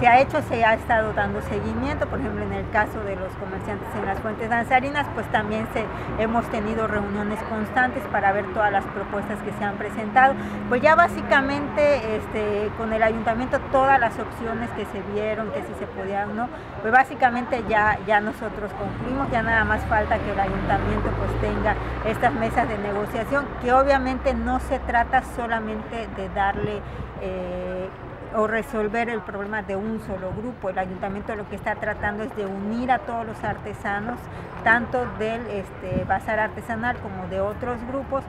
se ha hecho, se ha estado dando seguimiento, por ejemplo en el caso de los comerciantes en las fuentes danzarinas, pues también se, hemos tenido reuniones constantes para ver todas las propuestas que se han presentado. Pues ya básicamente este, con el ayuntamiento todas las opciones que se vieron, que si se podían no, pues básicamente ya, ya nosotros concluimos, ya nada más falta que el ayuntamiento pues tenga estas mesas de negociación, que obviamente no se trata solamente de darle... Eh, o resolver el problema de un solo grupo. El ayuntamiento lo que está tratando es de unir a todos los artesanos, tanto del este, bazar artesanal como de otros grupos,